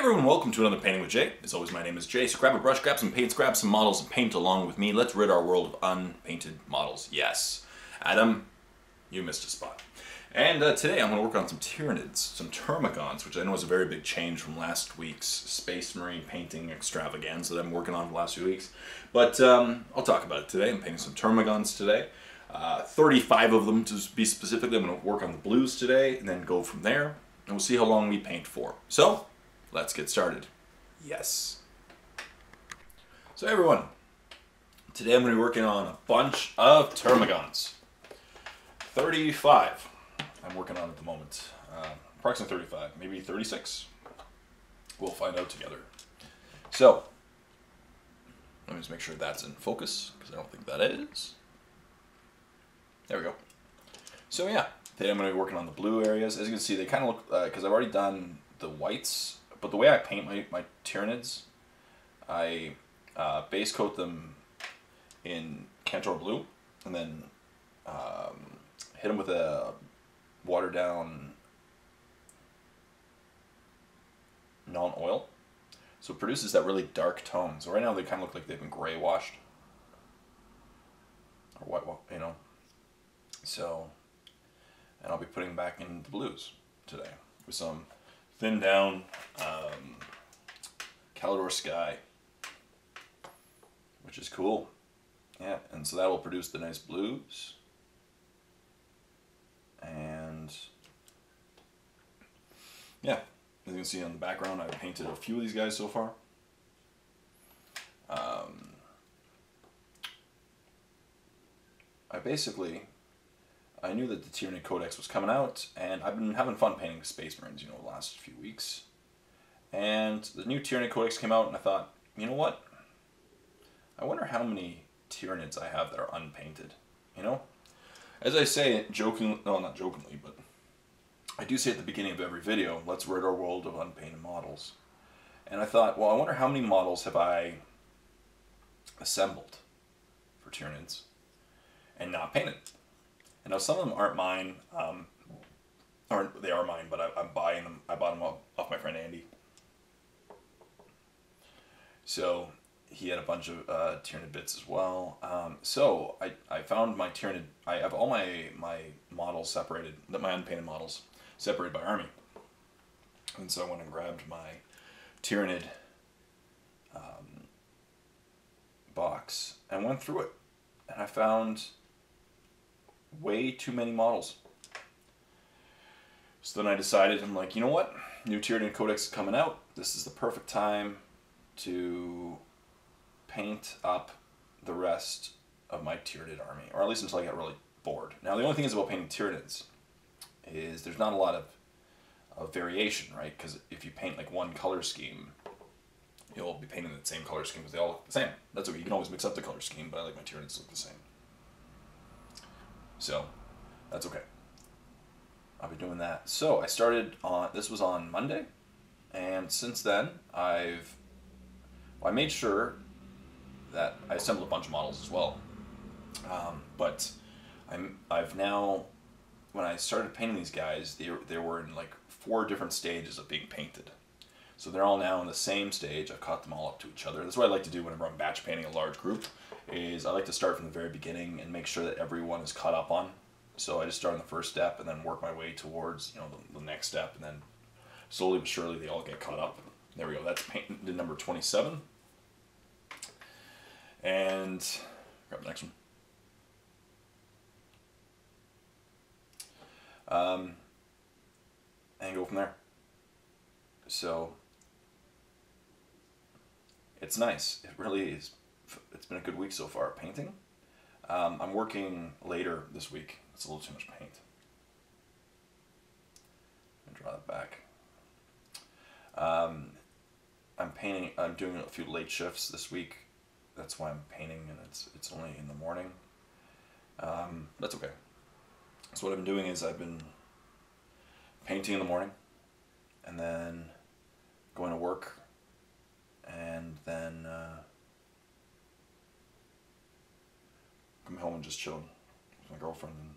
everyone, welcome to another Painting with Jay. As always, my name is Jay, so grab a brush, grab some paints, grab some models, and paint along with me. Let's rid our world of unpainted models. Yes. Adam, you missed a spot. And uh, today I'm going to work on some Tyranids, some Termagants, which I know is a very big change from last week's Space Marine painting extravaganza that I'm working on the last few weeks. But um, I'll talk about it today. I'm painting some Termagants today. Uh, 35 of them to be specific. I'm going to work on the blues today and then go from there. And we'll see how long we paint for. So, let's get started. Yes. So everyone, today I'm going to be working on a bunch of Termagants. 35 I'm working on at the moment. Uh, approximately 35, maybe 36. We'll find out together. So, let me just make sure that's in focus, because I don't think that is. There we go. So yeah, today I'm going to be working on the blue areas. As you can see, they kind of look, because uh, I've already done the whites, but the way I paint my, my Tyranids, I uh, base coat them in Kantor Blue, and then um, hit them with a watered down Nuln Oil. So it produces that really dark tone. So right now they kind of look like they've been gray washed. Or white, you know. So, and I'll be putting back in the blues today with some thin down um, Caledor Sky, which is cool. Yeah, and so that will produce the nice blues. And yeah, as you can see on the background, I've painted a few of these guys so far. Um, I basically, I knew that the Tyranid Codex was coming out, and I've been having fun painting Space Marines, you know, the last few weeks. And the new Tyranid Codex came out, and I thought, you know what? I wonder how many Tyranids I have that are unpainted, you know? As I say, joking, no, not jokingly, but I do say at the beginning of every video, let's rid our world of unpainted models. And I thought, well, I wonder how many models have I assembled for Tyranids and not painted. Now some of them aren't mine, um, aren't they are mine, but I, am buying them. I bought them off, off my friend Andy. So he had a bunch of uh, Tyranid bits as well. Um, so I, I found my Tyranid, I have all my, my models separated, my unpainted models, separated by army. And so I went and grabbed my Tyranid um, box and went through it. And I found way too many models. So then I decided, I'm like, you know what? New Tyranid Codex is coming out. This is the perfect time to paint up the rest of my Tyranid army, or at least until I get really bored. Now, the only thing is about painting Tyranids is there's not a lot of, of variation, right? Because if you paint like one color scheme, you'll be painting the same color scheme because they all look the same. That's okay. You can always mix up the color scheme, but I like my Tyranids look the same. So, that's okay. I'll be doing that. So, I started on, this was on Monday, and since then, I've, well, I made sure that I assembled a bunch of models as well. Um, but I'm I've now when I started painting these guys, they they were in like four different stages of being painted. So they're all now in the same stage. I've caught them all up to each other. That's what I like to do whenever I'm batch painting a large group. Is I like to start from the very beginning and make sure that everyone is caught up on. So I just start on the first step and then work my way towards you know the, the next step and then slowly but surely they all get caught up. There we go. That's painted number 27. And grab the next one. Um, and go from there. So it's nice. It really is. It's been a good week so far painting. Um, I'm working later this week. It's a little too much paint. draw that back. Um, I'm painting. I'm doing a few late shifts this week that's why I'm painting and it's it's only in the morning. Um, that's okay. So what I've been doing is I've been painting in the morning and then going to work and then uh, coming home and just chilling with my girlfriend and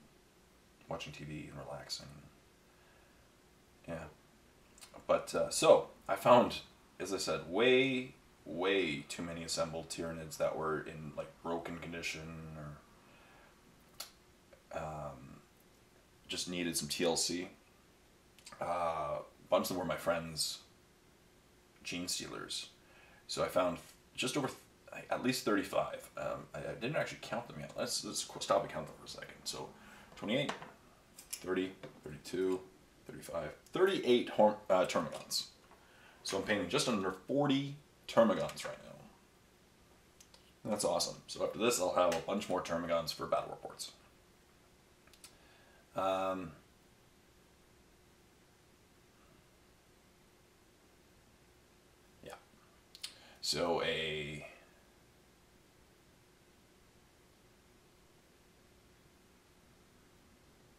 watching TV and relaxing. Yeah. But uh, so I found as I said, way, way too many assembled Tyranids that were in like broken condition or um, just needed some TLC. Uh, a bunch of them were my friends' gene stealers. So I found just over at least 35. Um, I, I didn't actually count them yet. Let's, let's stop and count them for a second. So 28, 30, 32, 35, 38 horn, uh. So I'm painting just under 40 Termagants right now. That's awesome. So after this, I'll have a bunch more Termagants for battle reports. Um, yeah. So a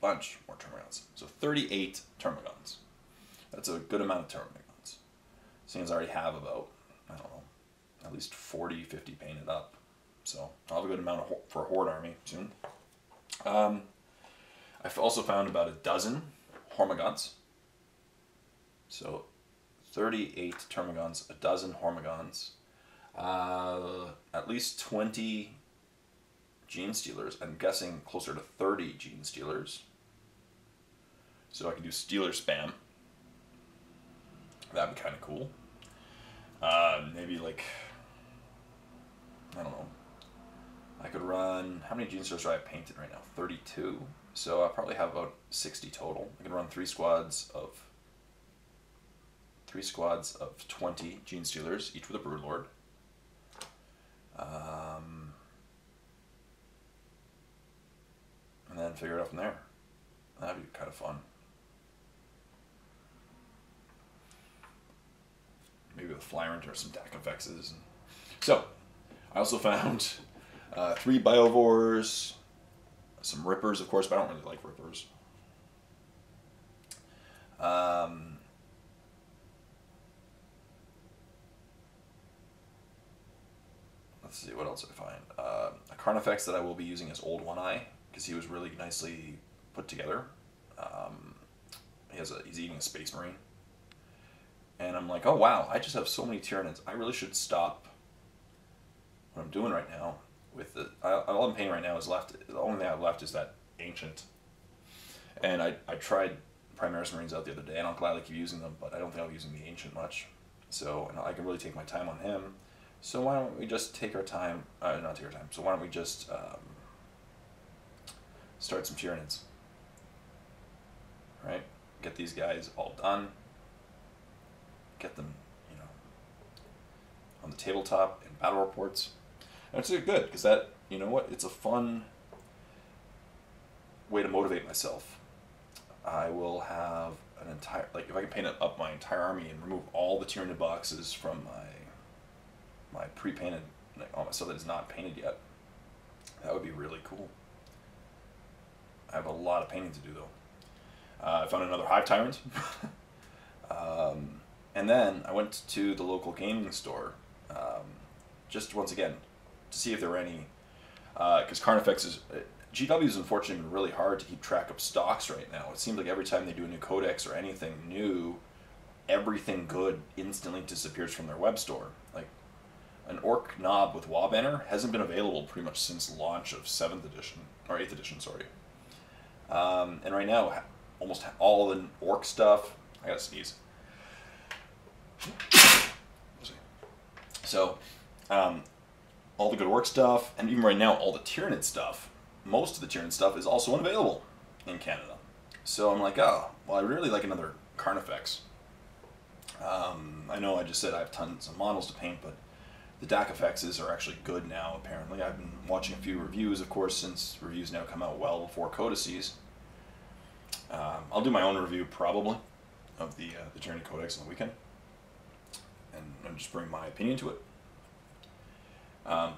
bunch more Termagants. So 38 Termagants. That's a good amount of Termagants. Seems I already have about, I don't know, at least 40, 50 painted up. So I'll have a good amount for a Horde army soon. Um, I've also found about a dozen Hormagaunts. So 38 Termagants, a dozen Hormagaunts, uh, at least 20 gene stealers. I'm guessing closer to 30 Genestealers. So I can do Stealer spam. That'd be kind of cool. Uh, maybe like, I don't know. I could run, how many Gene Genestealers do I have painted right now? 32. So I probably have about 60 total. I can run three squads of three squads of 20 Gene Stealers, each with a Broodlord. Um, and then figure it out from there. That'd be kind of fun. Maybe with Flyrant or some Dakafexes. So, I also found uh, three Biovores, some Rippers, of course, but I don't really like Rippers. Um, let's see, what else did I find? Uh, a Carnifex that I will be using as Old One Eye, because he was really nicely put together. Um, he has a, he's eating a Space Marine. And I'm like, oh wow, I just have so many Tyranids. I really should stop what I'm doing right now with the I, all I'm paying right now is left. The only thing I have left is that ancient. And I, I tried Primaris Marines out the other day, and I'll gladly keep using them, but I don't think I'll be using the ancient much. So I can really take my time on him. So why don't we just take our time? Uh, not take our time. So why don't we just um, start some Tyranids? Right, get these guys all done. Get them, you know, on the tabletop in battle reports. And it's good because that, you know what, it's a fun way to motivate myself. I will have an entire, like if I can paint up my entire army and remove all the Tyranid boxes from my, my pre-painted, like, all my stuff that is not painted yet, that would be really cool. I have a lot of painting to do though. Uh, I found another Hive Tyrant. um, and then I went to the local gaming store, um, just once again, to see if there were any, because uh, Carnifex is, uh, GW is unfortunately really hard to keep track of stocks right now. It seems like every time they do a new codex or anything new, everything good instantly disappears from their web store. Like, an Orc Nob with Waaagh banner hasn't been available pretty much since launch of 7th edition, or 8th edition, sorry. Um, and right now, almost all the Orc stuff, I gotta sneeze. So, um, all the good work stuff, and even right now, all the Tyranid stuff, most of the Tyranid stuff is also unavailable in Canada. So I'm like, oh, well, I really like another Carnifex. Um, I know I just said I have tons of models to paint, but the Dakafexes are actually good now, apparently. I've been watching a few reviews, of course, since reviews now come out well before codices. Um, I'll do my own review, probably, of the, uh, the Tyranid Codex on the weekend just bring my opinion to it. Um,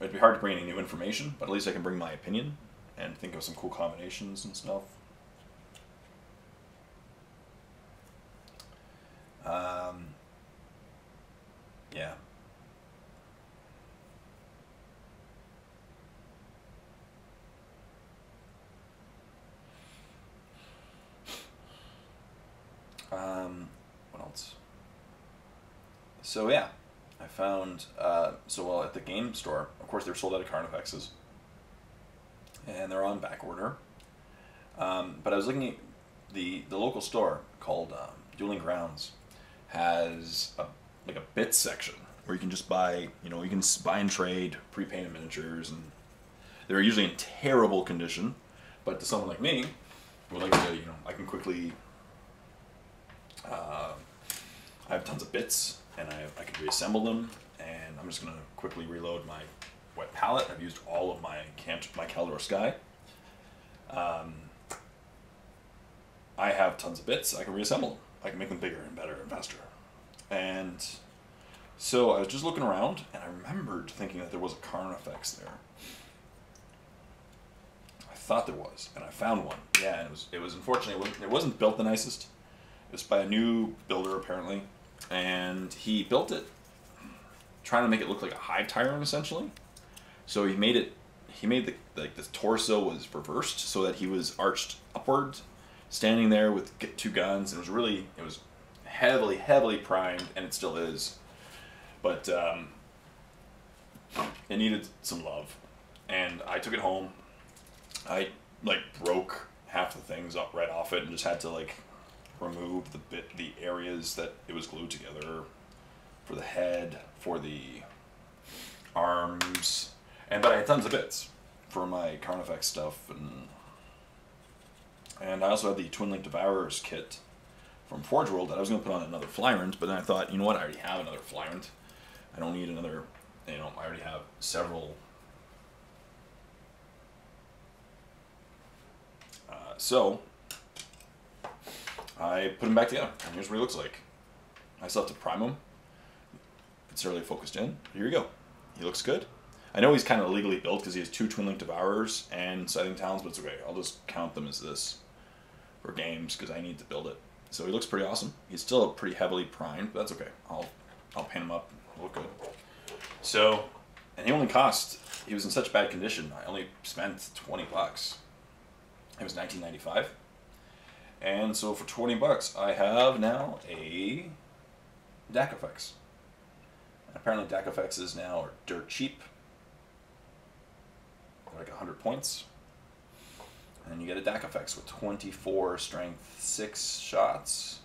it'd be hard to bring any new information, but at least I can bring my opinion and think of some cool combinations and stuff. Um, yeah. So yeah, I found uh, so well at the game store. Of course, they're sold out of Carnifexes, and they're on back order. Um, but I was looking at the the local store called um, Dueling Grounds has a like a bits section where you can just buy you know you can buy and trade pre-painted miniatures and they're usually in terrible condition, but to someone like me, would like to you know I can quickly. Uh, I have tons of bits and I, I can reassemble them and I'm just gonna quickly reload my wet palette. I've used all of my Camp my Caledor Sky. Um, I have tons of bits. I can reassemble them. I can make them bigger and better and faster. And so I was just looking around and I remembered thinking that there was a Carnifex there. I thought there was, and I found one. Yeah, and it was it was unfortunately it wasn't, it wasn't built the nicest. It was by a new builder apparently, and he built it trying to make it look like a hive tyrant essentially. So he made it he made the like the torso was reversed so that he was arched upward, standing there with two guns. It was really it was heavily heavily primed, and it still is. But um, it needed some love, and I took it home. I like broke half the things up right off it, and just had to like remove the bit the areas that it was glued together for the head, for the arms, and but I had tons of bits for my Carnifex stuff, and and I also had the Twin Link Devourers kit from Forge World that I was going to put on another Flyrant, but then I thought, you know what, I already have another Flyrant. I don't need another, you know, I already have several. Uh, so I put him back together, and here's what he looks like. I still have to prime him. It's really focused in. Here you go. He looks good. I know he's kind of illegally built because he has two Twin Link Devourers and Scything Talons, but it's okay. I'll just count them as this for games because I need to build it. So he looks pretty awesome. He's still pretty heavily primed, but that's okay. I'll I'll paint him up. Look good. So, and he only cost. He was in such bad condition. I only spent twenty bucks. It was nineteen ninety five. And so for twenty bucks, I have now a Dakafex. Apparently, Dakafexes now are dirt cheap. They're like 100 points. And you get a Dakafex with 24 strength, 6 shots.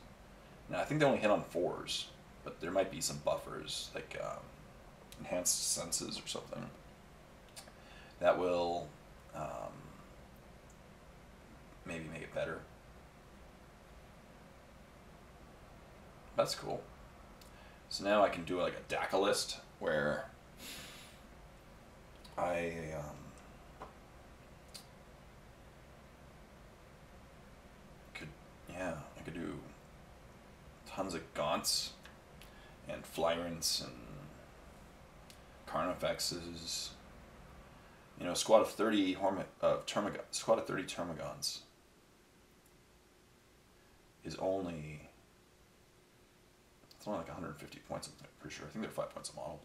Now, I think they only hit on 4s, but there might be some buffers, like um, enhanced senses or something, that will um, maybe make it better. That's cool. So now I can do like a DACA list where I um, could, yeah, I could do tons of Gaunts and Flyrants and Carnifexes. You know, squad of 30 Horm- uh, squad of 30 Termagants is only it's only like 150 points, I'm pretty sure. I think they're five points a model.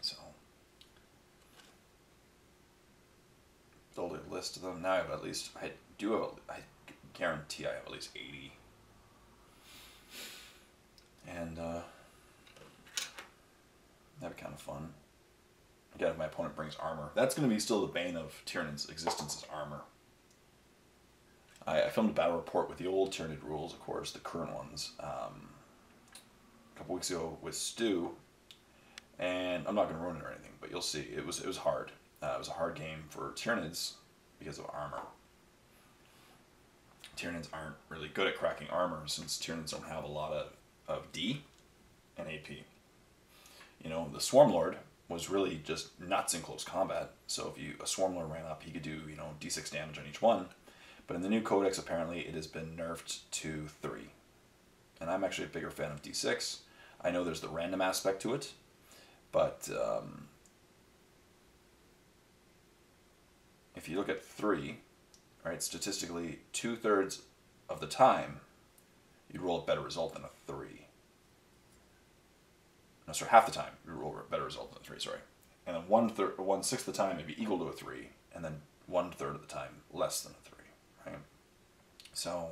So, build a list of them. Now I have at least, I do have, a, I guarantee I have at least 80. And, uh, that'd be kind of fun. Again, if my opponent brings armor. That's going to be still the bane of Tyranid's existence is armor. I, I filmed a battle report with the old Tyrannid rules, of course, the current ones. Um, a couple weeks ago with Stu, and I'm not going to ruin it or anything, but you'll see. It was it was hard. Uh, it was a hard game for Tyranids because of armor. Tyranids aren't really good at cracking armor since Tyranids don't have a lot of, of D and AP. You know, the Swarm Lord was really just nuts in close combat. So if you a Swarm Lord ran up, he could do you know D6 damage on each one. But in the new Codex, apparently, it has been nerfed to three. And I'm actually a bigger fan of D6. I know there's the random aspect to it, but um, if you look at three, right, statistically, two thirds of the time, you'd roll a better result than a three. No, sorry, half the time you roll a better result than a three. Sorry, and then one third, one sixth of the time, it'd be equal to a three, and then one third of the time, less than a three. Right. So,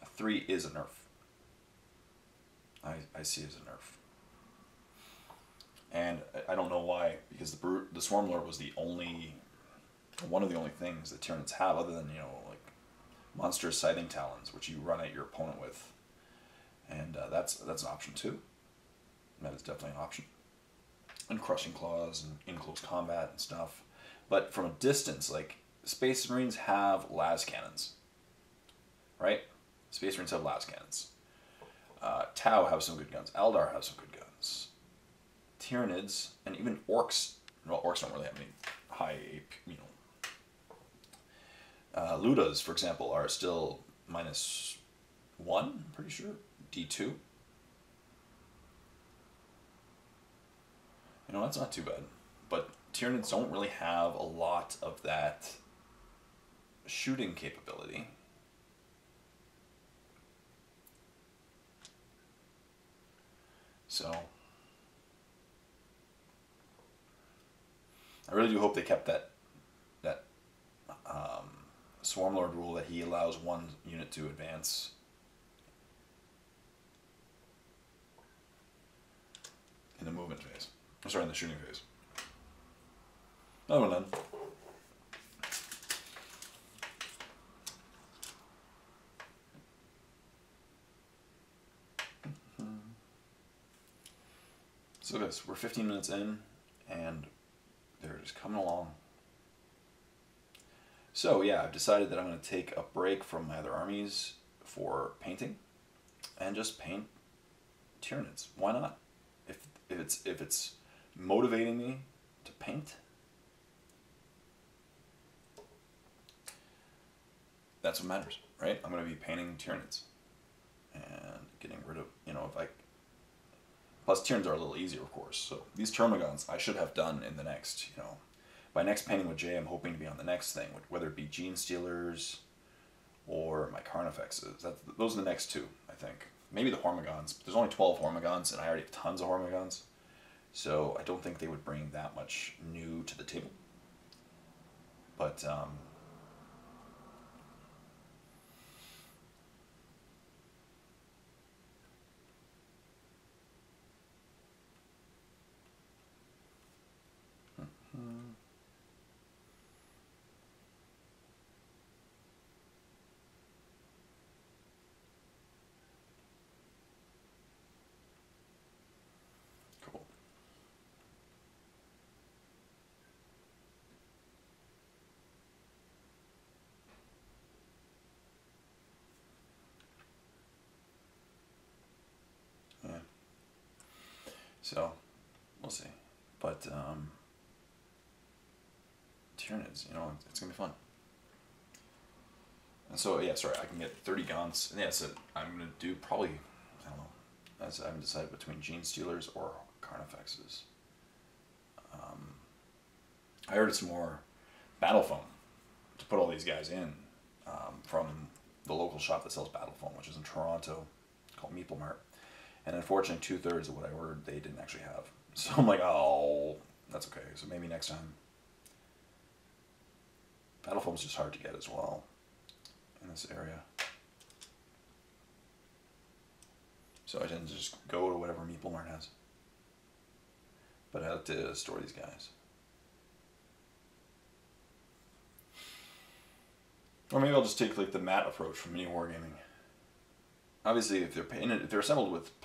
a three is a nerf. I, I see as a nerf. and I- don't know why because the brute, the Swarm Lord was the only, one of the only things that Tyranids have other than you know like monstrous scything talons, which you run at your opponent with, and uh, that's that's an option too. That is definitely an option. And crushing claws and in close combat and stuff, but from a distance, like Space Marines have las cannons, right? Space Marines have las cannons. Uh, Tau have some good guns. Eldar have some good guns. Tyranids and even orcs. Well, orcs don't really have any high, you know. Uh, Lootas, for example, are still minus one. I'm pretty sure D two. You know that's not too bad, but Tyranids don't really have a lot of that shooting capability. So I really do hope they kept that that um, Swarm Lord rule that he allows one unit to advance. In the movement phase. I'm sorry, in the shooting phase. Another one. So guys, we're 15 minutes in, and they're just coming along. So yeah, I've decided that I'm going to take a break from my other armies for painting, and just paint Tyranids. Why not? If, if it's if it's motivating me to paint, that's what matters, right? I'm going to be painting Tyranids and getting rid of you know if I Plus, Tyranids are a little easier, of course. So these Termagants I should have done in the next, you know, by next painting with Jay, I'm hoping to be on the next thing, whether it be Gene Stealers or my Carnifexes. That's, those are the next two, I think. Maybe the Hormagaunts. There's only 12 Hormagaunts, and I already have tons of Hormagaunts. So I don't think they would bring that much new to the table. But, um, Cool. Yeah. So, we'll see. But, um, Tyranids, you know, it's gonna be fun. And so, yeah, sorry, I can get 30 Gaunts. And yeah, so I'm gonna do probably, I don't know, as I haven't decided between Gene Stealers or Carnifexes. Um, I ordered some more battle foam to put all these guys in um, from the local shop that sells battle foam, which is in Toronto, called Meeple Mart. And unfortunately, two thirds of what I ordered they didn't actually have. So I'm like, oh, that's okay. So maybe next time. Battle foam's just hard to get as well in this area. So I tend to just go to whatever Meeple Mart has. But I have to store these guys. Or maybe I'll just take like the Matt approach from mini wargaming. Obviously, if they're painted, if they're assembled with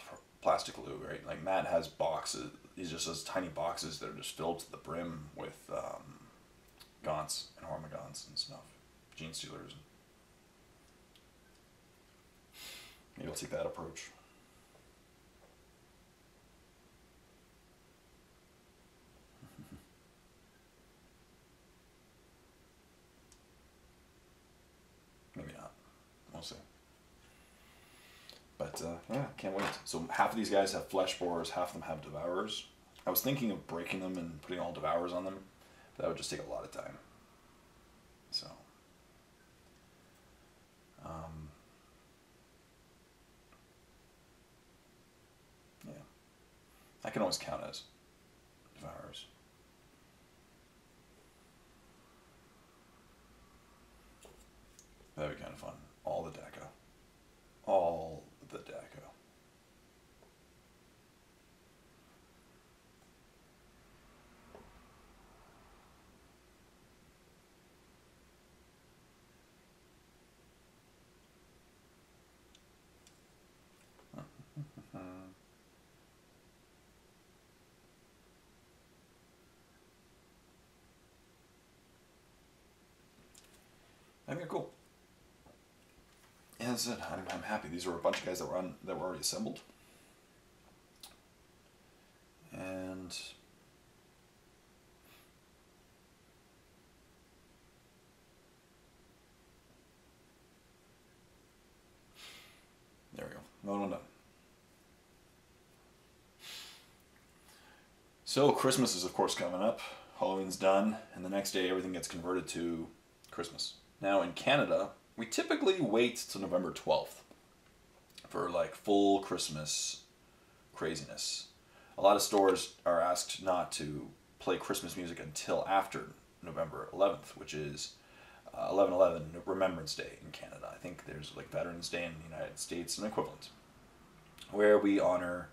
plastic glue, right? Like Matt has boxes. These just those tiny boxes that are just filled to the brim with um, gaunts and hormagaunts and stuff, Genestealers. Maybe I'll take that approach. Maybe not. We'll see. But uh, yeah, can't wait. So half of these guys have flesh borers, half of them have devourers. I was thinking of breaking them and putting all devourers on them, but that would just take a lot of time. So, um, yeah, I can always count as devourers. That'd be kind of fun. All the deco. All the deco. I think they're cool. And I said, I'm, I'm happy. These were a bunch of guys that were on that were already assembled. And there we go. Well one done. So Christmas is of course coming up. Halloween's done, and the next day everything gets converted to Christmas. Now in Canada, we typically wait till November 12th for like full Christmas craziness. A lot of stores are asked not to play Christmas music until after November 11th, which is uh, 11/11 Remembrance Day in Canada. I think there's like Veterans Day in the United States, an equivalent, where we honor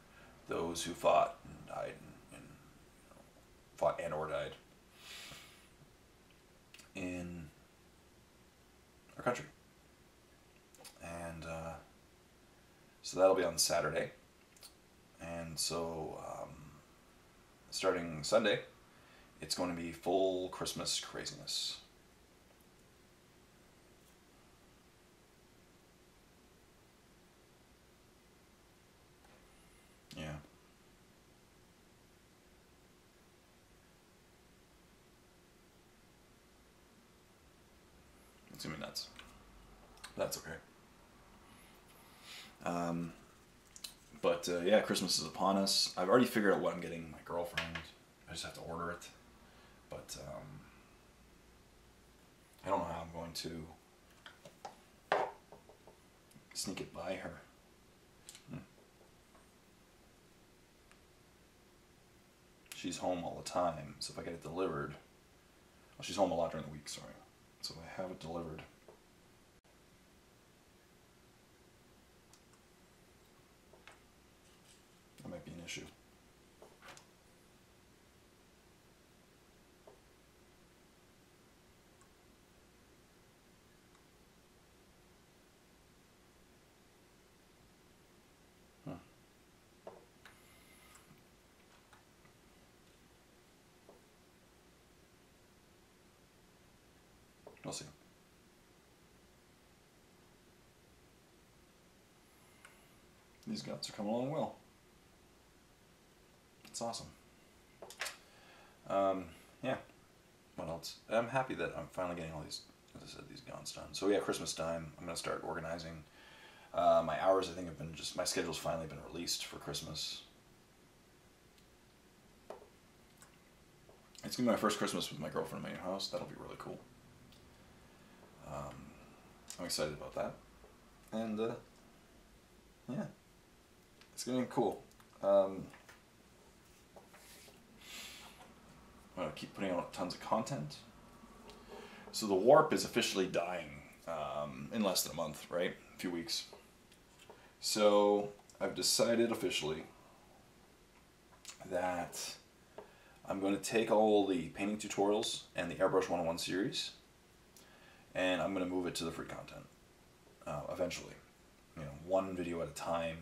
those who fought and died and, and you know, fought and or died in our country. And uh, so that'll be on Saturday. And so um, starting Sunday, it's going to be full Christmas craziness. Yeah. It's gonna be nuts. That's okay. Um, but uh, yeah, Christmas is upon us. I've already figured out what I'm getting my girlfriend. I just have to order it. But um, I don't know how I'm going to sneak it by her. Hmm. She's home all the time, so if I get it delivered, well, she's home a lot during the week, sorry. So if I have it delivered. That might be an issue. We'll see. These guts are coming along well. Awesome. Um, yeah. What else? I'm happy that I'm finally getting all these, as I said, these guns done. So yeah, Christmas time. I'm gonna start organizing. Uh, my hours, I think, have been just my schedule's finally been released for Christmas. It's gonna be my first Christmas with my girlfriend in my new house. That'll be really cool. Um, I'm excited about that, and uh, yeah, it's gonna be cool. Um, I'm gonna keep putting out tons of content. So the warp is officially dying um, in less than a month, right? A few weeks. So I've decided officially that I'm going to take all the painting tutorials and the Airbrush 101 series and I'm going to move it to the free content uh, eventually. You know, one video at a time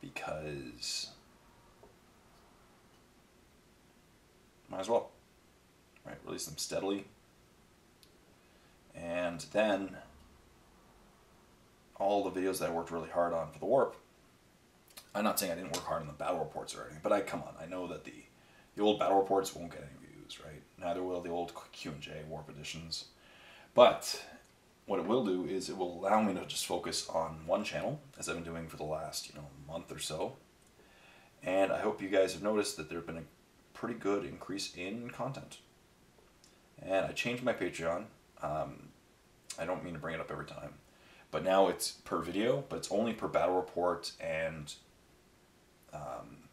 because might as well, right? Release them steadily. And then all the videos that I worked really hard on for the warp. I'm not saying I didn't work hard on the battle reports or anything, but I come on, I know that the the old battle reports won't get any views, right? Neither will the old Q and J warp editions. But what it will do is it will allow me to just focus on one channel, as I've been doing for the last you know month or so. And I hope you guys have noticed that there have been a pretty good increase in content. And I changed my Patreon. Um, I don't mean to bring it up every time, but now it's per video, but it's only per battle report and um,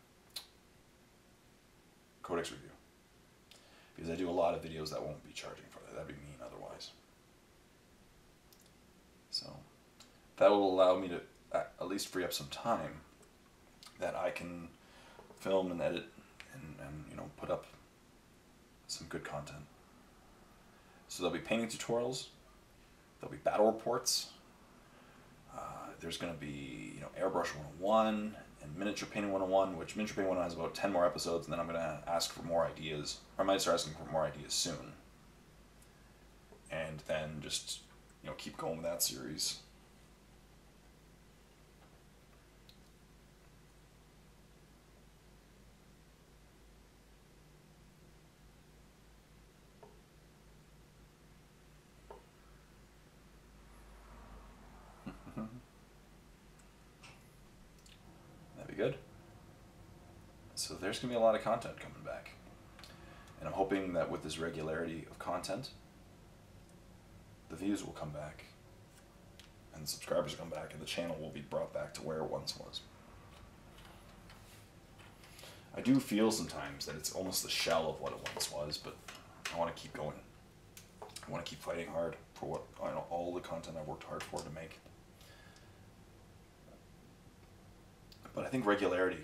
codex review. Because I do a lot of videos that won't be charging for that. That'd be mean otherwise. So that will allow me to at least free up some time that I can film and edit and, and you know put up some good content. So there'll be painting tutorials, there'll be battle reports, uh, there's going to be you know airbrush 101 and miniature painting 101, which miniature painting 101 has about 10 more episodes, and then I'm going to ask for more ideas, or I might start asking for more ideas soon. and then just you know keep going with that series. That'd be good. So there's going to be a lot of content coming back. And I'm hoping that with this regularity of content, the views will come back, and the subscribers will come back, and the channel will be brought back to where it once was. I do feel sometimes that it's almost the shell of what it once was, but I want to keep going. I want to keep fighting hard for what I know all the content I worked hard for to make. But I think regularity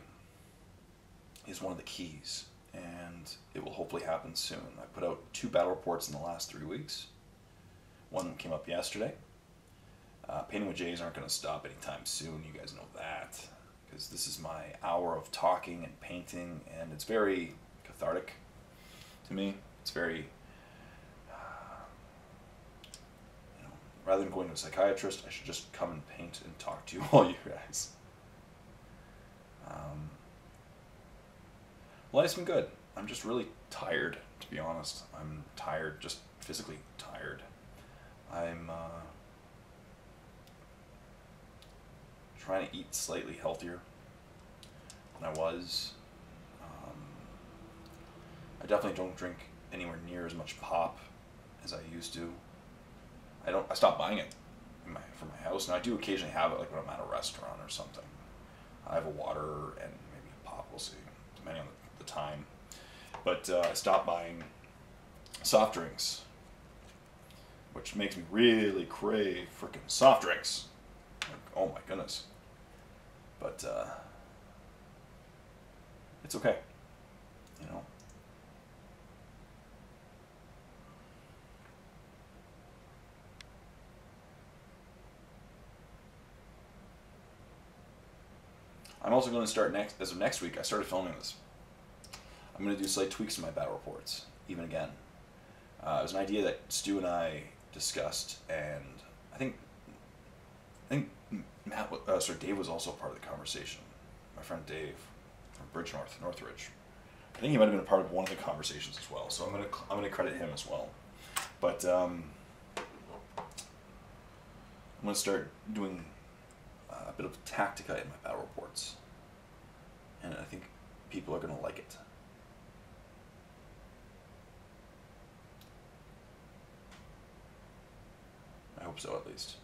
is one of the keys, and it will hopefully happen soon. I put out two battle reports in the last three weeks. One came up yesterday. Uh, Painting with Jays aren't going to stop anytime soon. You guys know that because this is my hour of talking and painting, and it's very cathartic to me. It's very, uh, you know, rather than going to a psychiatrist, I should just come and paint and talk to you all, you guys. Um, life's been good. I'm just really tired, to be honest. I'm tired, just physically tired. I'm uh, trying to eat slightly healthier than I was. Um, I definitely don't drink anywhere near as much pop as I used to. I don't. I stopped buying it in my, for my house, and I do occasionally have it, like when I'm at a restaurant or something. I have a water and maybe a pop. We'll see, depending on the, the time. But uh, I stopped buying soft drinks, which makes me really crave freaking soft drinks. Like, oh my goodness. But uh, it's okay, you know. I'm also going to start next as of next week. I started filming this. I'm going to do slight tweaks to my battle reports, even again. Uh, it was an idea that Stu and I discussed, and I think I think Matt, uh, sorry, Dave was also part of the conversation. My friend Dave from Bridgenorth, Northridge. I think he might have been a part of one of the conversations as well. So I'm gonna I'm gonna credit him as well. But um, I'm gonna start doing uh, a bit of tactica in my battle reports, and I think people are gonna like it. Hope so, at least.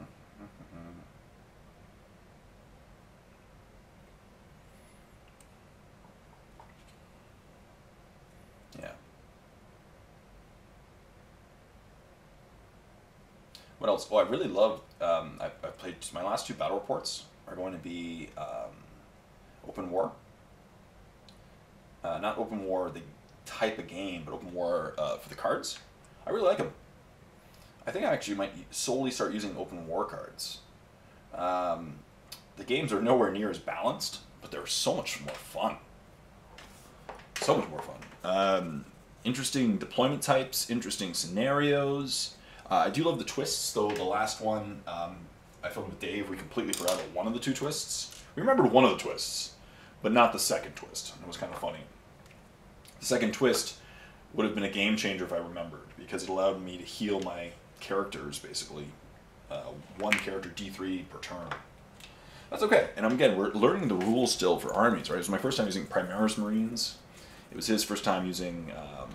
What else? Oh, I really love. Um, I, I played my last two battle reports are going to be um, open war. Uh, not open war the type of game, but open war uh, for the cards. I really like them. I think I actually might solely start using open war cards. Um, the games are nowhere near as balanced, but they're so much more fun. So much more fun. Um, interesting deployment types, interesting scenarios. Uh, I do love the twists, though the last one um, I filmed with Dave, we completely forgot about one of the two twists. We remembered one of the twists, but not the second twist. It was kind of funny. The second twist would have been a game changer if I remembered, because it allowed me to heal my characters, basically. Uh, one character D3 per turn. That's okay. And again, we're learning the rules still for armies, right? It was my first time using Primaris Marines. It was his first time using um,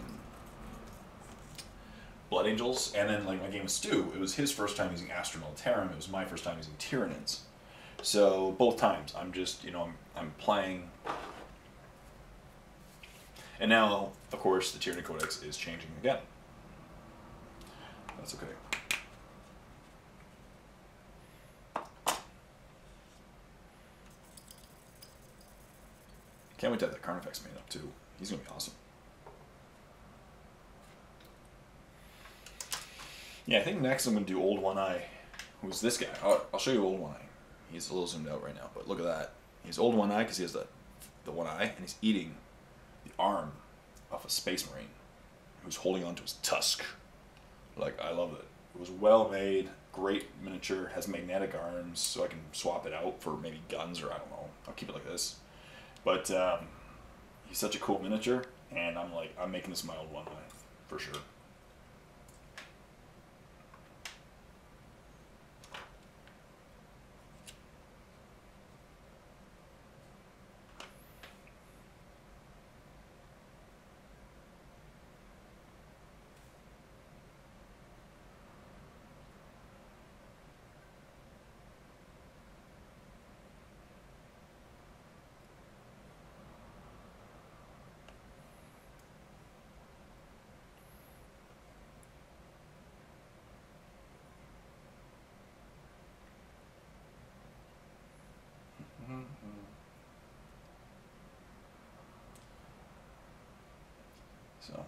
Blood Angels, and then like my game with Stu, it was his first time using Astra Militarum. It was my first time using Tyranids. So both times, I'm just you know I'm I'm playing, and now of course the Tyranid Codex is changing again. That's okay. Can't wait to have that Carnifex made up too. He's gonna be awesome. Yeah, I think next I'm gonna do Old One Eye who's this guy? I'll, I'll show you old one eye. He's a little zoomed out right now, but look at that. He's old one eye because he has the the one eye, and he's eating the arm of a space marine who's holding onto his tusk. Like I love it. It was well made, great miniature, has magnetic arms, so I can swap it out for maybe guns or I don't know. I'll keep it like this. But um, he's such a cool miniature, and I'm like, I'm making this my old one eye for sure. So,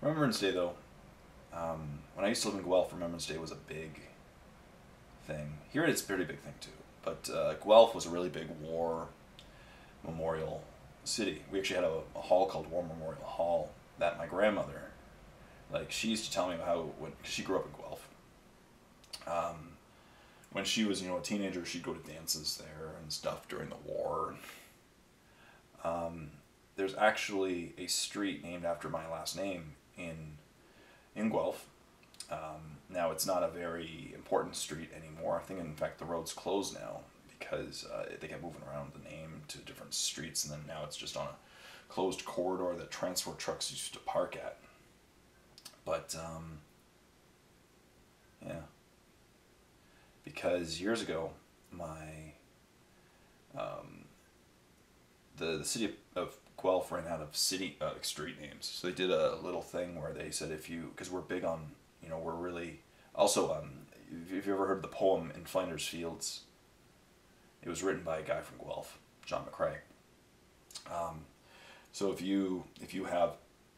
Remembrance Day, though, um, when I used to live in Guelph, Remembrance Day was a big thing. Here it's a pretty big thing too, but uh, Guelph was a really big war memorial city. We actually had a, a hall called War Memorial Hall that my grandmother, like, she used to tell me about how when she grew up in Guelph. Um, when she was, you know, a teenager, she'd go to dances there and stuff during the war. Um, there's actually a street named after my last name in in Guelph. Um, now it's not a very important street anymore. I think in fact the road's closed now because uh, they kept moving around the name to different streets, and then now it's just on a closed corridor that transport trucks used to park at. But um, yeah, because years ago my um, the the city of Guelph ran out of city uh, street names, so they did a little thing where they said if you because we're big on you know we're really also um if you ever heard the poem in Flanders Fields, it was written by a guy from Guelph, John McCrae. Um, so if you if you have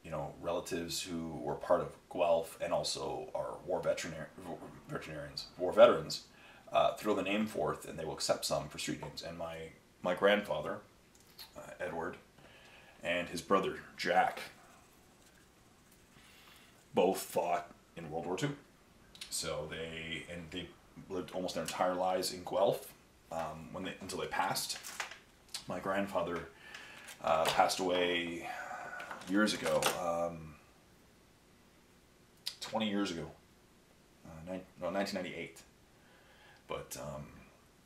you know relatives who were part of Guelph and also are war veterinar- veterinarians, war veterans, uh, throw the name forth and they will accept some for street names. And my my grandfather, uh, Edward, and his brother Jack both fought in World War II. So they and they lived almost their entire lives in Guelph um, when they until they passed. My grandfather uh, passed away years ago, um, twenty years ago, uh, no, nineteen ninety eight. But um,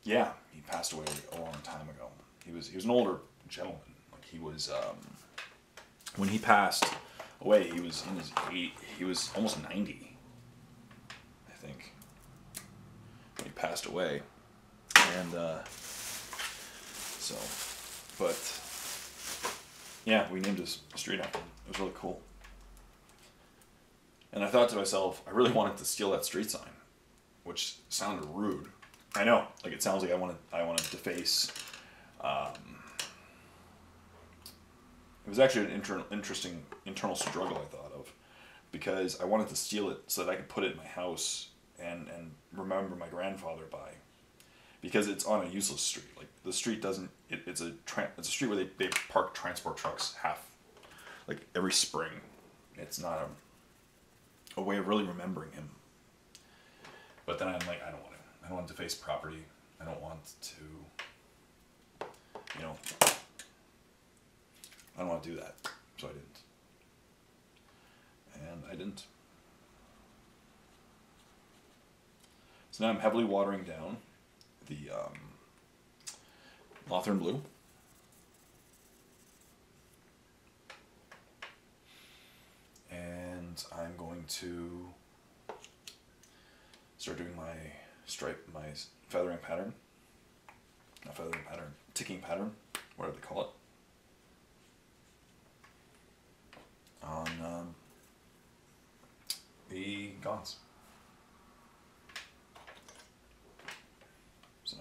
yeah, he passed away a long time ago. He was he was an older gentleman. Like he was um, when he passed away, he was in his eight. He was almost ninety, I think. When he passed away, and uh, so, but yeah, we named his street after him. It was really cool. And I thought to myself, I really wanted to steal that street sign, which sounded rude. I know, like it sounds like I wanted, I wanted to deface. Um, it was actually an inter- interesting internal struggle I thought of, because I wanted to steal it so that I could put it in my house and and remember my grandfather by, because it's on a useless street. Like the street doesn't, it, it's a tra- it's a street where they, they park transport trucks half, like every spring. It's not a, a way of really remembering him. But then I'm like, I don't want to. I don't want to deface property. I don't want to, you know, I don't want to do that. So I didn't. And I didn't. So now I'm heavily watering down the um, Blue. And I'm going to start doing my stripe, my feathering pattern. Not feathering pattern, ticking pattern, whatever they call it. On um, the gaunts. So,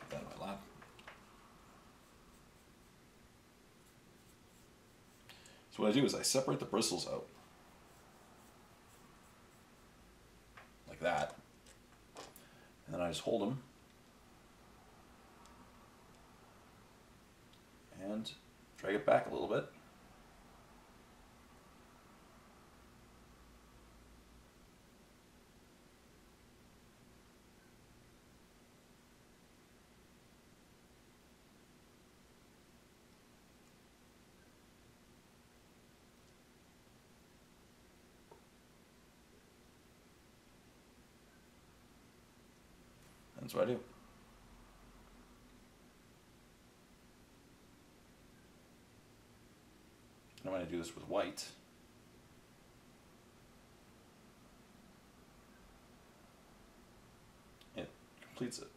put that in my lap. So what I do is I separate the bristles out. Like that. And then I just hold them. And drag it back a little bit. That's what I do. Going to do this with white. It completes it.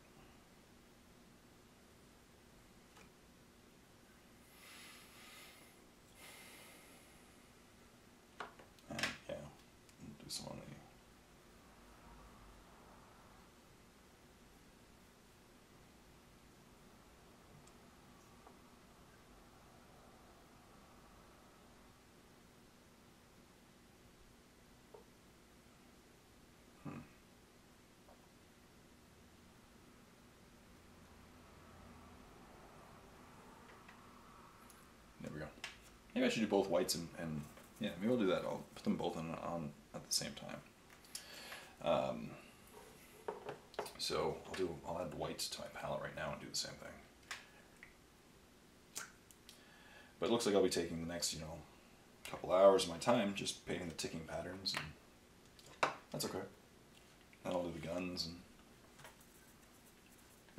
And yeah, do some on the There we go. Maybe I should do both whites and, and yeah, maybe I'll do that. I'll put them both on, on at the same time. Um, so I'll do I'll add whites to my palette right now and do the same thing. But it looks like I'll be taking the next, you know, couple hours of my time just painting the ticking patterns and that's okay. Then I'll do the guns and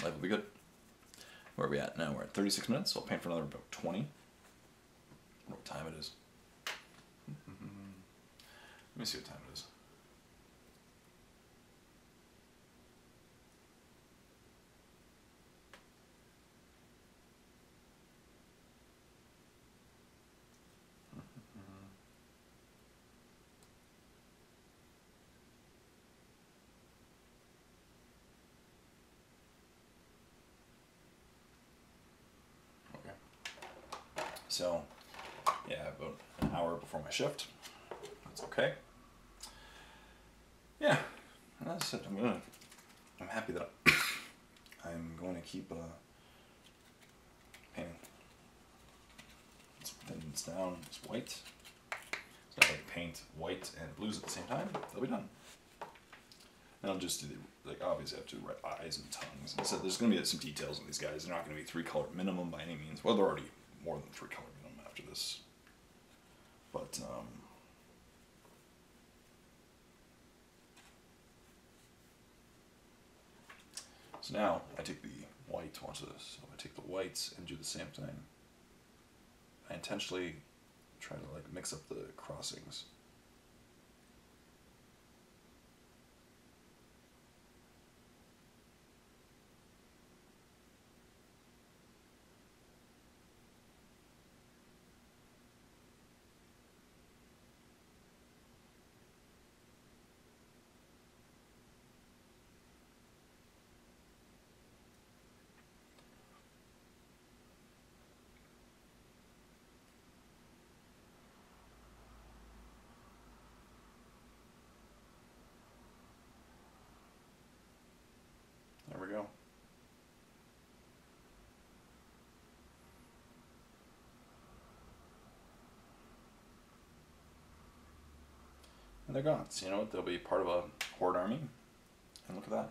life will be good. Where are we at now? We're at 36 minutes, so I'll paint for another about 20 what time it is. Mm-hmm. Let me see what time it is. Mm-hmm. Okay. So, yeah, about an hour before my shift. That's okay. Yeah, that's it. I'm gonna. I'm happy that I'm going to keep uh, painting. This down. It's white. So I like paint white and blues at the same time. They'll be done. And I'll just do the, like obviously I have to write eyes and tongues. And so there's gonna be some details on these guys. They're not gonna be three color minimum by any means. Well, they're already more than three color minimum after this. But um, so now I take the white. Watch this. So I take the whites and do the same thing. I intentionally try to like mix up the crossings. There we go. And they're gone. So you know what? They'll be part of a horde army. And look at that.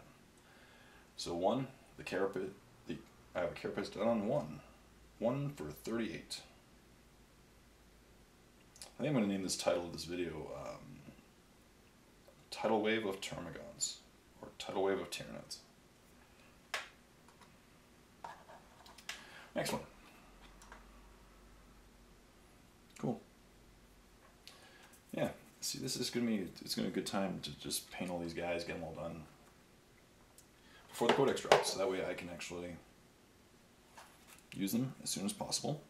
So one, the carapace, the I have a carapace done on one. One for 38. I think I'm going to name this title of this video um, Tidal Wave of Termagants or Tidal Wave of Tyranids. Next one. Cool. Yeah, see this is gonna be it's gonna be a good time to just paint all these guys, get them all done before the codex drops, so that way I can actually use them as soon as possible.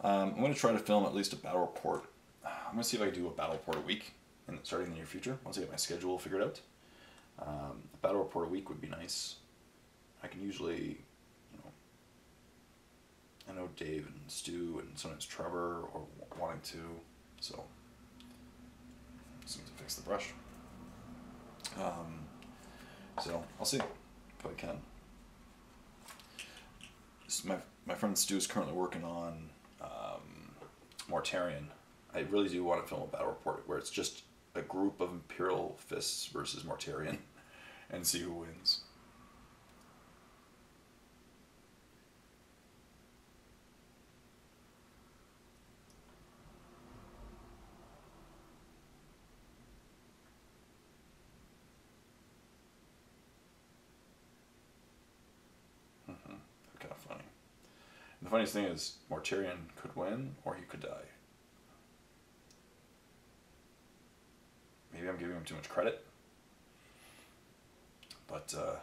Um, I'm to try to film at least a battle report. I'm to see if I can do a battle report a week, in, starting in the near future, once I get my schedule figured out. Um, a battle report a week would be nice. I can usually, you know, I know Dave and Stu and sometimes Trevor are wanting to, so the brush. Um, so I'll see if I can. This- my my friend Stu is currently working on um, Mortarion. I really do want to film a battle report where it's just a group of Imperial Fists versus Mortarion and see who wins. hmm Kind of funny. And the funniest thing is, Mortarion could win or he could die. Maybe I'm giving him too much credit. But, uh,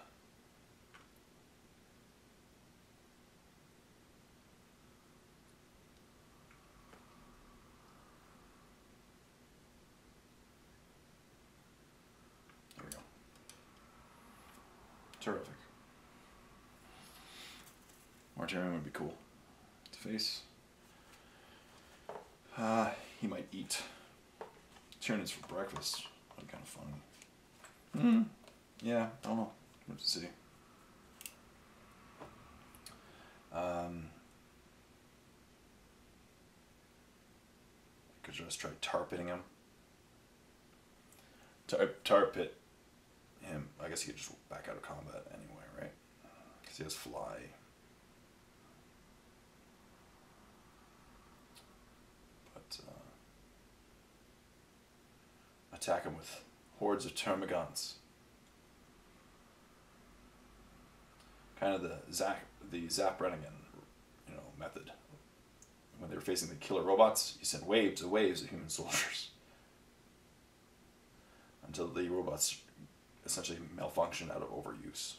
there we go. Terrific. Marjorie would be cool. To face. Uh, he might eat. Tyranids for breakfast. That'd kind of funny. Hmm. Yeah, I don't know. Let's see. Um, could just try tar pitting him. Tar, tar pit him. I guess he could just back out of combat anyway, right? Because he has fly. But uh, attack him with hordes of termagants. Kind of the Zapp, the Zapp Brannigan, you know, method. When they were facing the killer robots, you sent waves and waves of human soldiers until the robots essentially malfunction out of overuse.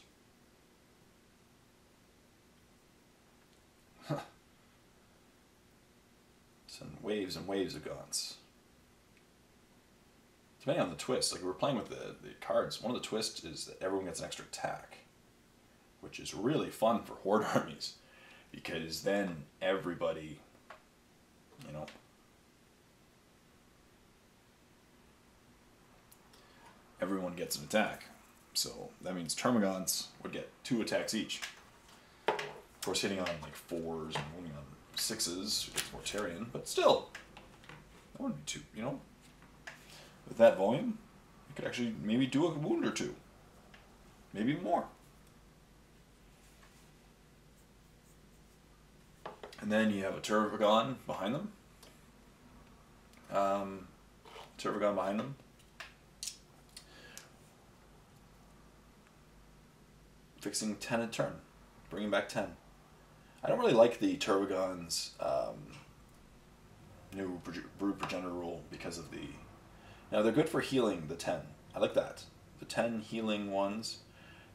Send waves and waves of guns. Depending on the twist, like we were playing with the, the cards, one of the twists is that everyone gets an extra attack, which is really fun for horde armies, because then everybody, you know, everyone gets an attack. So that means Termagants would get two attacks each. Of course, hitting on like fours and wounding on sixes with Mortarion, but still, that wouldn't be too, you know. With that volume, you could actually maybe do a wound or two, maybe more. And then you have a Tervigon behind them. Um, Tervigon behind them. Fixing 10 a turn. Bringing back 10. I don't really like the Tervigon's um, new Brood Progenitor rule because of the. Now, they're good for healing the 10. I like that. The 10 healing ones,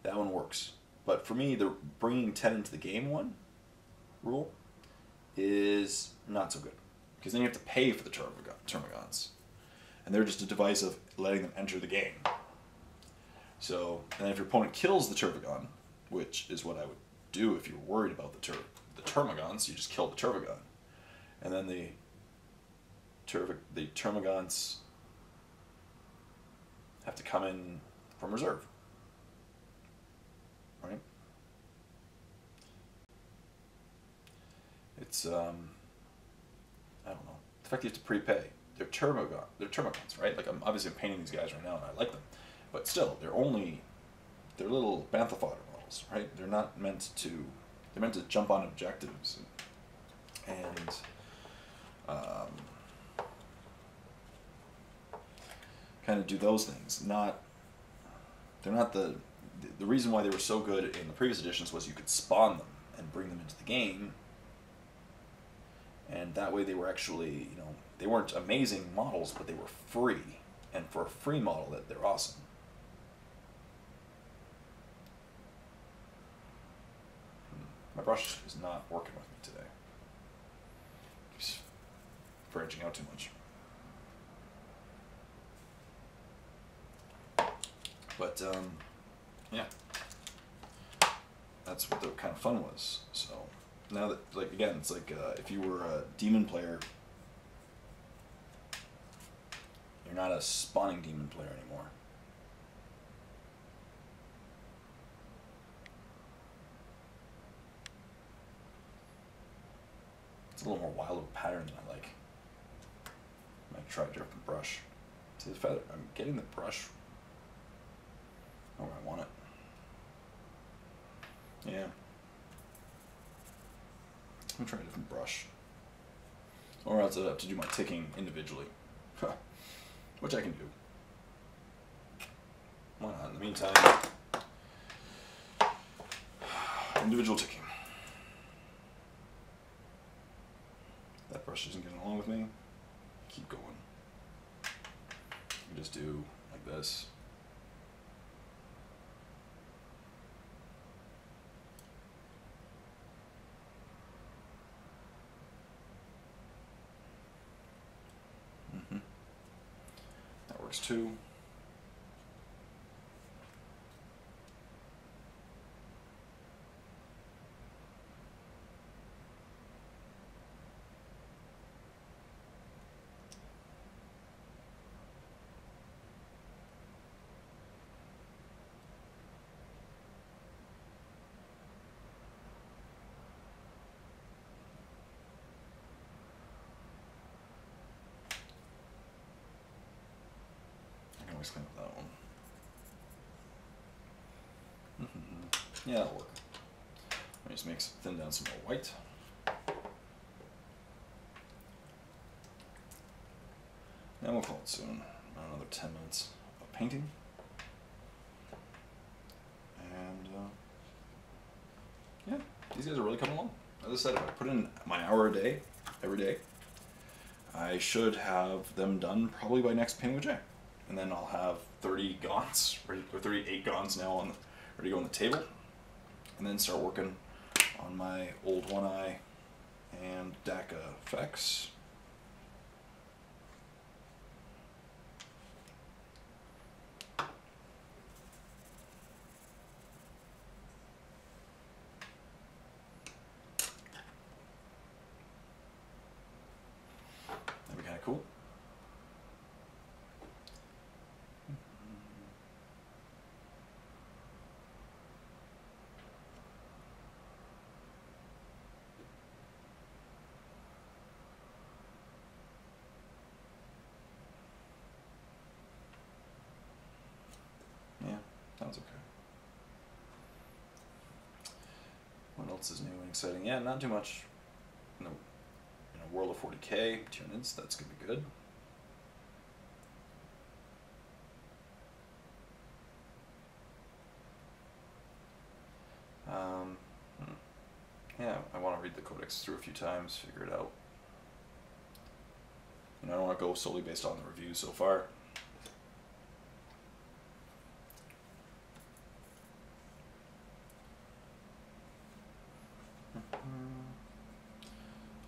that one works. But for me, the bringing 10 into the game one rule is not so good. Because then you have to pay for the Termagants. And they're just a device of letting them enter the game. So, and if your opponent kills the Tervigon, which is what I would do if you're worried about the Tur- the Termagants, you just kill the Tervigon. And then the Turv- the Termagants have to come in from reserve. Right? It's um I don't know. The fact you have to prepay. They're Termagon they're Termagants, right? Like I'm obviously painting these guys right now and I like them. But still, they're only they're little bantha fodder models, right? They're not meant to they're meant to jump on objectives and, and um, kind of do those things. Not they're not the the reason why they were so good in the previous editions was you could spawn them and bring them into the game, and that way they were actually you know they weren't amazing models, but they were free, and for a free model, that they're awesome. My brush is not working with me today. It's branching out too much. But um, yeah, that's what the kind of fun was. So now that like again, it's like uh, if you were a demon player, you're not a spawning demon player anymore. It's a little more wild of a pattern than I like. I might try a different brush. See the feather? I'm getting the brush where I want it. Yeah. I'm gonna try a different brush. Or else I'd have to do my ticking individually. Which I can do. Why not? In the meantime, individual ticking. That brush isn't getting along with me. Keep going. You just do like this. Works too. I can always that one. Mhm. Yeah, that'll work. Let me just make thin down some more white. And we'll call it soon. About another 10 minutes of painting. And uh, yeah, these guys are really coming along. As I said, if I put in my hour a day, every day, I should have them done probably by next painting with Jay. And then I'll have 30 gaunts, or 38 gaunts now on, ready to go on the table. And then start working on my old one eye and DACA effects. That'd be kind of cool. Yeah, sounds okay. What else is new and exciting? Yeah, not too much. You know, World of 40k Tyranids. That's gonna be good. Um, hmm. yeah, I want to read the codex through a few times, figure it out. And I don't want to go solely based on the reviews so far.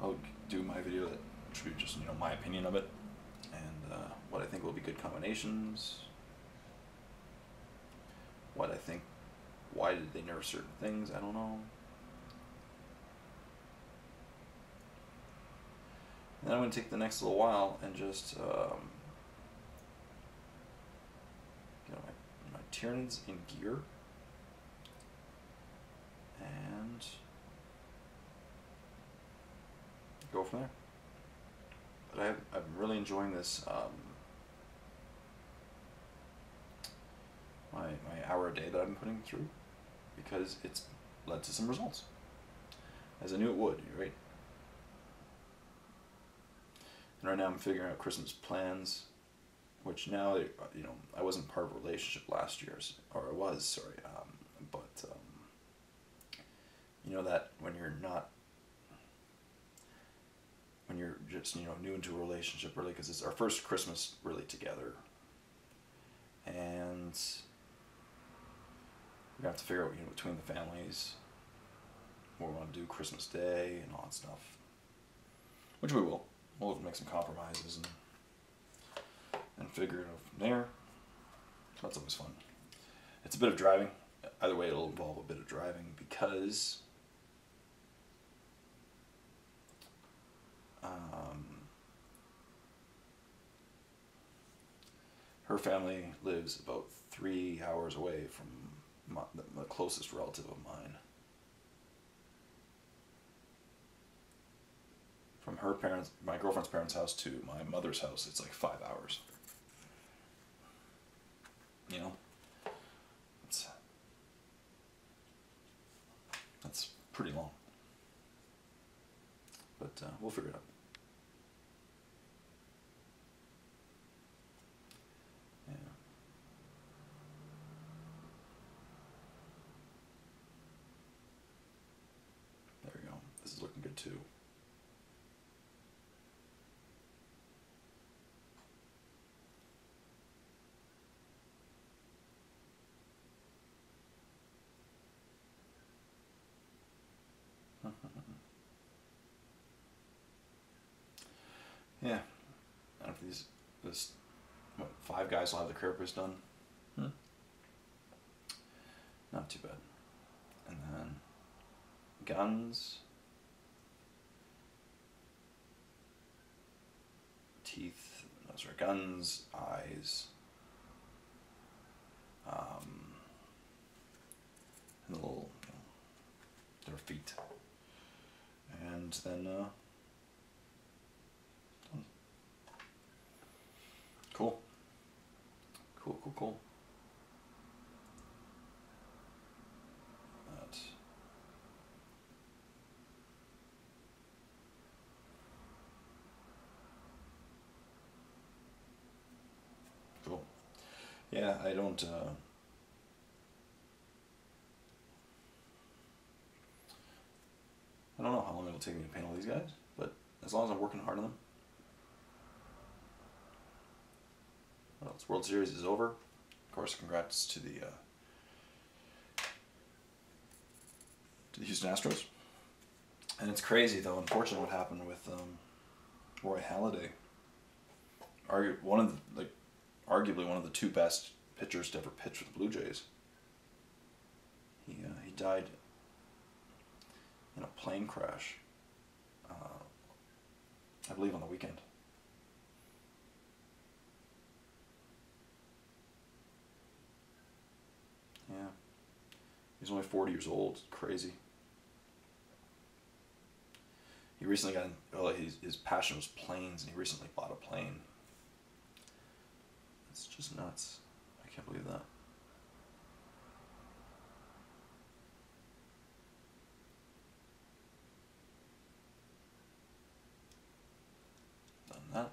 I'll do my video just you know my opinion of it and uh, what I think will be good combinations. What I think, why did they nerf certain things? I don't know. Then I'm going to take the next little while and just um, get my, my Tyranids in gear and go from there. But I, I'm really enjoying this. Um, my my hour a day that I've been putting through, because it's led to some results. As I knew it would, right? And right now I'm figuring out Christmas plans, which now you know I wasn't part of a relationship last year, or I was sorry, um, but um, you know that when you're not you're just you know new into a relationship really because it's our first christmas really together. And we have to figure out you know between the families what we want to do christmas day and all that stuff. Which we will. We'll make some compromises and and figure it out from there. That's always fun. It's a bit of driving. Either way it'll involve a bit of driving because her family lives about three hours away from my, the, closest relative of mine. From her parents, my girlfriend's parents' house to my mother's house, it's like five hours. You know, that's pretty long. But uh, we'll figure it out. Yeah. There we go. This is looking good too. Yeah. After these, this, what, five guys will have the carapace done. Hmm. Not too bad. And then guns, no, sorry, guns, eyes, um, and the little, you know, their feet. And then, uh. Cool. Cool, cool, cool. That. Cool. Yeah, I don't. Uh, I don't know how long it'll take me to paint all these guys, but as long as I'm working hard on them. What else? World Series is over. Of course, congrats to the uh, to the Houston Astros. And it's crazy though. Unfortunately, what happened with um, Roy Halladay. Argu- one of the like, arguably one of the two best pitchers to ever pitch for the Blue Jays. He uh, he died in a plane crash. Uh, I believe on the weekend. Yeah. He's only 40 years old. Crazy. He recently got, in, well, his, his passion was planes, and he recently bought a plane. Just nuts. I can't believe that. Done that.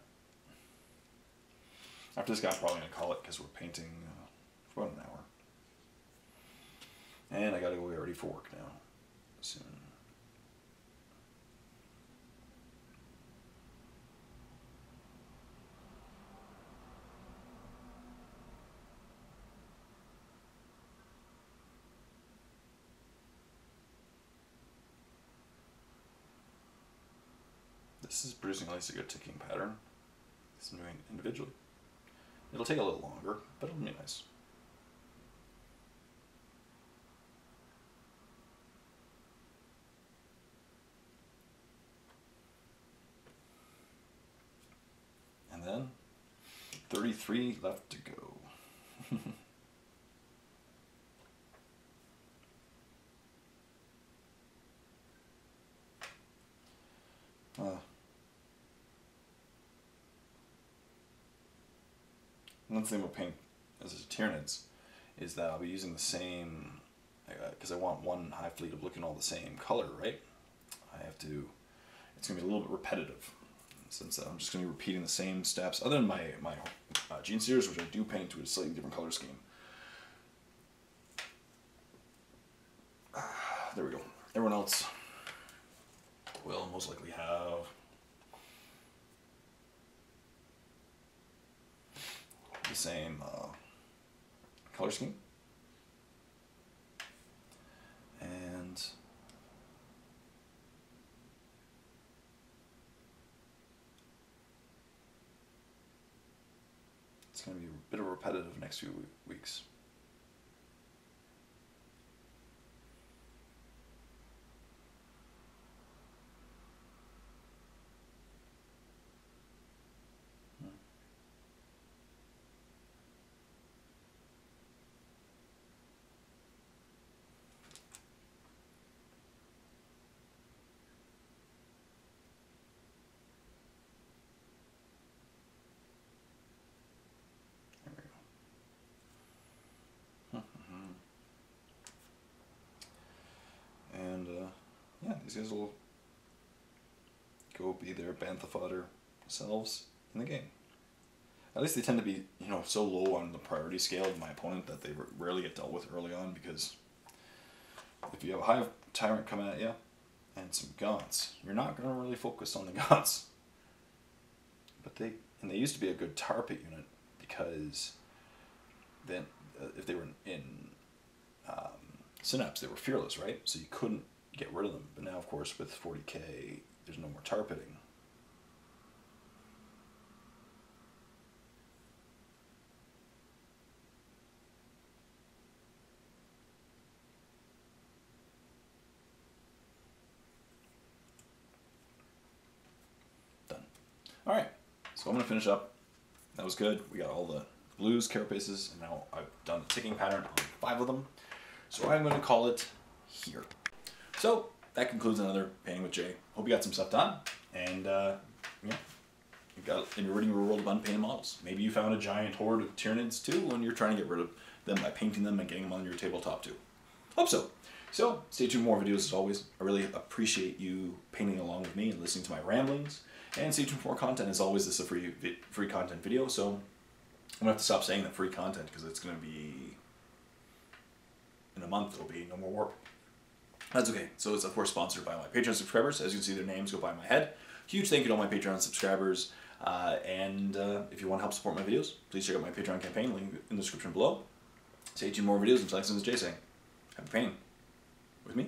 After this guy, I'm probably going to call it because we're painting uh, for about an hour. And I gotta go get ready for work now. Soon. This is producing at least a good ticking pattern. This I'm doing individually. It'll take a little longer, but it'll be nice. And then 33 left to go. uh, Another thing with paint as a Tyranids is that I'll be using the same, because I want one hive fleet of looking all the same color, right? I have to, it's going to be a little bit repetitive since I'm just going to be repeating the same steps, other than my, my uh, Genestealers, which I do paint with a slightly different color scheme. There we go. Everyone else will most likely have the same uh, color scheme. And it's going to be a bit of repetitive next few weeks. These guys will go be their bantha fodder selves in the game. At least they tend to be, you know, so low on the priority scale of my opponent that they rarely get dealt with early on because if you have a hive tyrant coming at you and some gaunts, you're not going to really focus on the gaunts. But they and they used to be a good tar pit unit because then uh, if they were in, um, synapse, they were fearless, right? So you couldn't get rid of them. But now, of course, with 40k, there's no more tar pitting. All right, so I'm gonna finish up. That was good. We got all the blues, carapaces, and now I've done the ticking pattern on five of them. So I'm gonna call it here. So that concludes another painting with Jay. Hope you got some stuff done, and uh, yeah, you got in your reading world of unpainted models. Maybe you found a giant horde of Tyranids too, and you're trying to get rid of them by painting them and getting them on your tabletop too. Hope so. So stay tuned for more videos as always. I really appreciate you painting along with me and listening to my ramblings. And stay tuned for more content. As always, this is a free free content video, so I'm gonna have to stop saying that free content because it's gonna be in a month. It'll be no more warp. That's okay. So it's of course sponsored by my Patreon subscribers. As you can see, their names go by my head. Huge thank you to all my Patreon subscribers. Uh, and uh, if you want to help support my videos, please check out my Patreon campaign. Link in the description below. Stay tuned more videos. Next time, is Jay saying, have a painting with me.